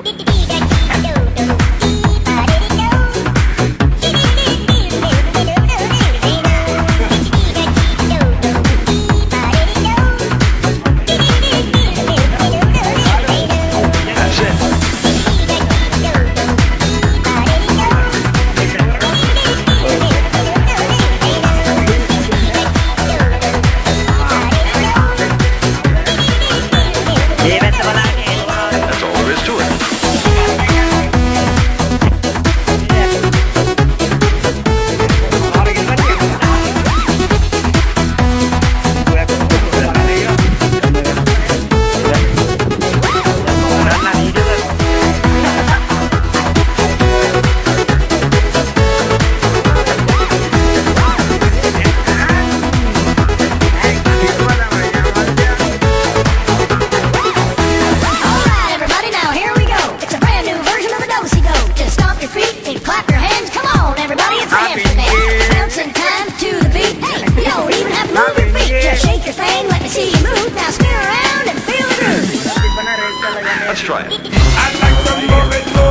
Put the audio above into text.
go. Let's try it.